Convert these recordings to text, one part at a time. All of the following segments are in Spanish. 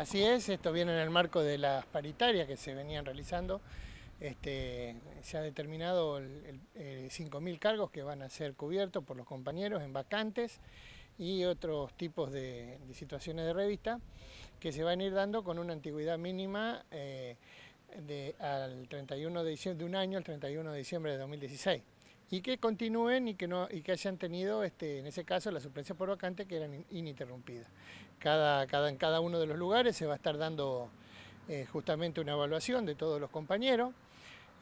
Así es, esto viene en el marco de las paritarias que se venían realizando. Este, se ha determinado el, 5.000 cargos que van a ser cubiertos por los compañeros en vacantes y otros tipos de, situaciones de revista que se van a ir dando con una antigüedad mínima eh, al 31 de diciembre de un año, al 31 de diciembre de 2016 y que continúen y que, no, y que hayan tenido, este, en ese caso, la suplencia por vacante que eran ininterrumpidas. Cada, cada, en cada uno de los lugares se va a estar dando eh, justamente una evaluación de todos los compañeros.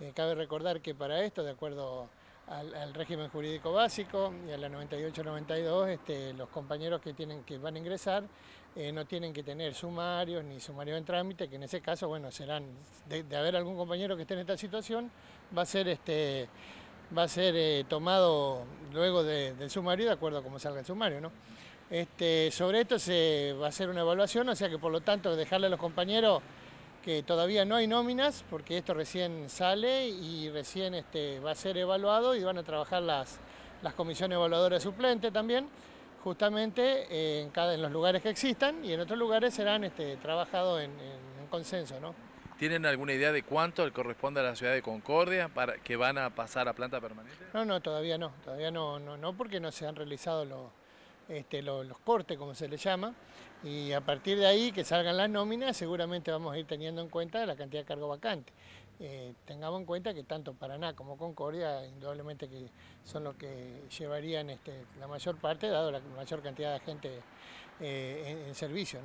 Eh, cabe recordar que para esto, de acuerdo al, régimen jurídico básico y a la 98-92, este, los compañeros que, tienen, que van a ingresar eh, no tienen que tener sumarios ni sumarios en trámite, que en ese caso, bueno, serán, de, de haber algún compañero que esté en esta situación, va a ser este, va a ser eh, tomado luego del sumario de acuerdo a cómo salga el sumario. ¿no? Este, sobre esto se va a hacer una evaluación, o sea que por lo tanto dejarle a los compañeros que todavía no hay nóminas, porque esto recién sale y recién este, va a ser evaluado y van a trabajar las, las comisiones evaluadoras suplentes también, justamente eh, en, cada, en los lugares que existan y en otros lugares serán este, trabajados en, en consenso. ¿no? ¿Tienen alguna idea de cuánto corresponde a la ciudad de Concordia para que van a pasar a planta permanente? No, no, todavía no, todavía no, no, no porque no se han realizado los, este, los, cortes, como se les llama, y a partir de ahí que salgan las nóminas, seguramente vamos a ir teniendo en cuenta la cantidad de cargo vacante. Eh, tengamos en cuenta que tanto Paraná como Concordia, indudablemente que son los que llevarían este, la mayor parte, dado la mayor cantidad de gente eh, en, servicio.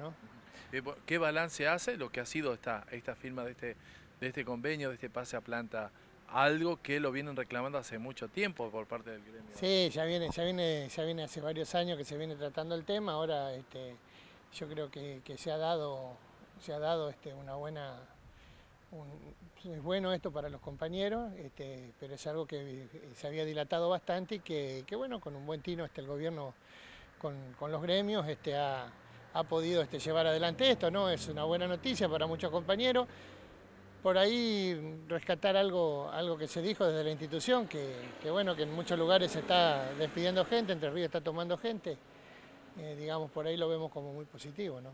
Eh, ¿Qué balance hace lo que ha sido esta, esta firma de este, de este convenio, de este pase a planta? Algo que lo vienen reclamando hace mucho tiempo por parte del gremio. Sí, ya viene, ya viene, ya viene hace varios años que se viene tratando el tema. Ahora este, yo creo que, se ha dado, se ha dado este, una buena, es bueno esto para los compañeros, este, pero es algo que se había dilatado bastante y que, bueno, con un buen tino este, el gobierno con, los gremios este, ha, podido este, llevar adelante esto, ¿no? Es una buena noticia para muchos compañeros. Por ahí rescatar algo, algo que se dijo desde la institución, que, bueno, que en muchos lugares se está despidiendo gente, Entre Ríos está tomando gente. Eh, digamos, por ahí lo vemos como muy positivo, ¿no?